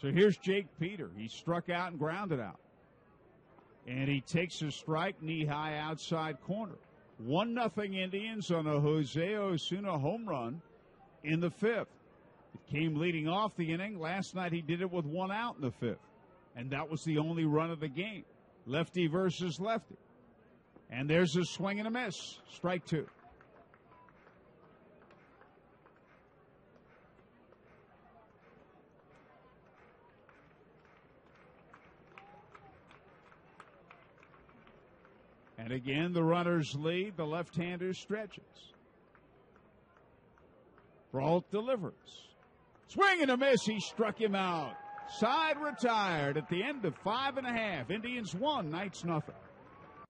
So here's Jake Peter. He struck out and grounded out. And he takes a strike knee high outside corner. One nothing Indians on a Jose Osuna home run in the fifth. It came leading off the inning. Last night he did it with one out in the fifth. And that was the only run of the game. Lefty versus lefty. And there's a swing and a miss. Strike two. And again, the runners lead. The left-hander stretches. Brault delivers. Swing and a miss. He struck him out. Side retired at the end of five and a half. Indians one. Knights nothing.